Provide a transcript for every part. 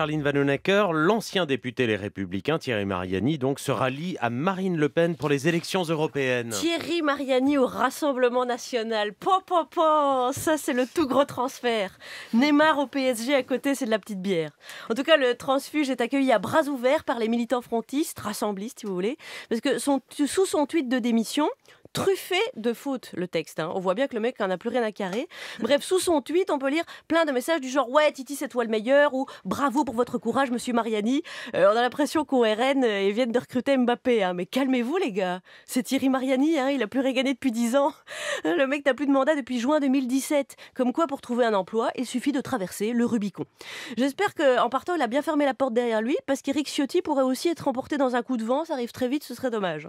Charline Vanhoenacker, l'ancien député Les Républicains, Thierry Mariani, donc se rallie à Marine Le Pen pour les élections européennes. Thierry Mariani au Rassemblement National. Po, Ça, c'est le tout gros transfert. Neymar au PSG à côté, c'est de la petite bière. En tout cas, le transfuge est accueilli à bras ouverts par les militants frontistes, rassemblistes, si vous voulez, parce que sous son tweet de démission, truffé de fautes, le texte. Hein. On voit bien que le mec n'en a plus rien à carrer. Bref, sous son tweet, on peut lire plein de messages du genre Ouais, Titi, c'est toi le meilleur ou Bravo pour votre courage, monsieur Mariani. Euh, on a l'impression qu'au RN, euh, ils viennent de recruter Mbappé. Hein. Mais calmez-vous, les gars. C'est Thierry Mariani, hein. il a plus rien gagné depuis 10 ans. Le mec n'a plus de mandat depuis juin 2017. Comme quoi, pour trouver un emploi, il suffit de traverser le Rubicon. J'espère qu'en partant, il a bien fermé la porte derrière lui parce qu'Eric Ciotti pourrait aussi être emporté dans un coup de vent. Ça arrive très vite, ce serait dommage.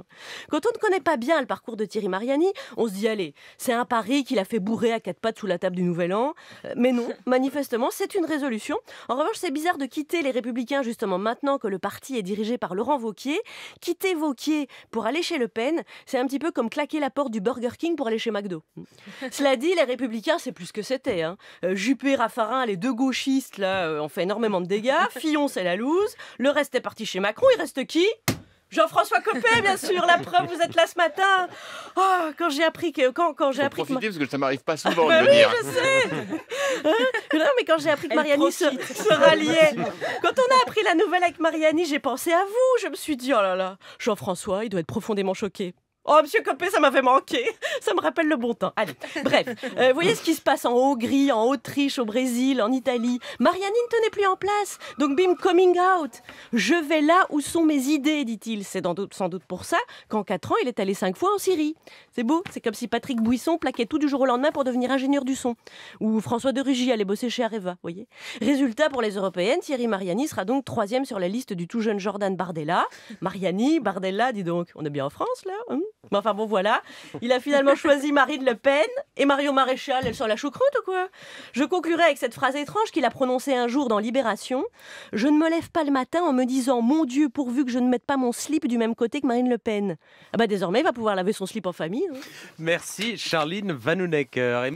Quand on ne connaît pas bien le parcours de Thierry Mariani, on se dit allez, c'est un pari qu'il a fait bourrer à quatre pattes sous la table du Nouvel An. Euh, mais non, manifestement, c'est une résolution. En revanche, c'est bizarre de quitter les Républicains justement maintenant que le parti est dirigé par Laurent Vauquier. Quitter Vauquier pour aller chez Le Pen, c'est un petit peu comme claquer la porte du Burger King pour aller chez McDo. Cela dit, les Républicains, c'est plus que c'était. Hein. Euh, Juppé, Raffarin, les deux gauchistes, là, euh, ont fait énormément de dégâts. Fillon, c'est la loose. Le reste est parti chez Macron. Il reste qui? Jean-François Copé, bien sûr, la preuve, vous êtes là ce matin. Oh, quand j'ai appris que. Quand, quand j'ai appris profiter parce que ça m'arrive pas souvent bah de oui, dire. je sais. Hein non, mais quand j'ai appris que Mariani se, se, ralliait. Quand on a appris la nouvelle avec Mariani, j'ai pensé à vous. Je me suis dit, oh là là, Jean-François, il doit être profondément choqué. Oh, monsieur Copé, ça m'avait manqué. Ça me rappelle le bon temps. Allez, bref. Euh, voyez ce qui se passe en Hongrie, en Autriche, au Brésil, en Italie. Mariani ne tenait plus en place. Donc, bim, coming out. Je vais là où sont mes idées, dit-il. C'est sans doute pour ça qu'en 4 ans, il est allé 5 fois en Syrie. C'est beau. C'est comme si Patrick Buisson plaquait tout du jour au lendemain pour devenir ingénieur du son. Ou François de Rugy allait bosser chez Areva, voyez. Résultat pour les européennes, Thierry Mariani sera donc troisième sur la liste du tout jeune Jordan Bardella. Mariani, Bardella, dis donc, on est bien en France, là hein? Mais enfin bon, voilà. Il a finalement choisi Marine Le Pen et Mario Maréchal, elle sort la choucroute ou quoi? Je conclurai avec cette phrase étrange qu'il a prononcée un jour dans Libération. Je ne me lève pas le matin en me disant Mon Dieu, pourvu que je ne mette pas mon slip du même côté que Marine Le Pen. Ah bah désormais, il va pouvoir laver son slip en famille. Hein. Merci Charline Vanhoenacker.